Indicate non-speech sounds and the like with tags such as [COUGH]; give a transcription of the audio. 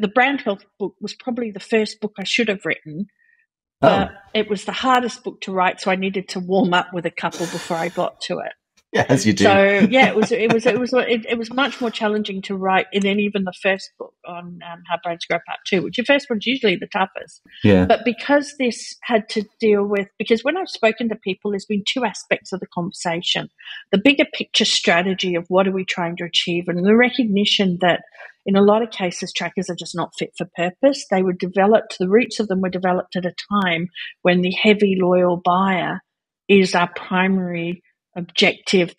The brand health book was probably the first book I should have written. Oh. But oh. it was the hardest book to write, so I needed to warm up with a couple before I got to it. Yeah, [LAUGHS] as you do. So yeah, it was it was it was it, it was much more challenging to write in than even the first book on um, How Brands Grow part two, which your first one's usually the toughest. Yeah. But because this had to deal with because when I've spoken to people, there's been two aspects of the conversation: the bigger picture strategy of what are we trying to achieve, and the recognition that in a lot of cases trackers are just not fit for purpose. They were developed. The roots of them were developed at a time when the heavy loyal buyer is our primary objective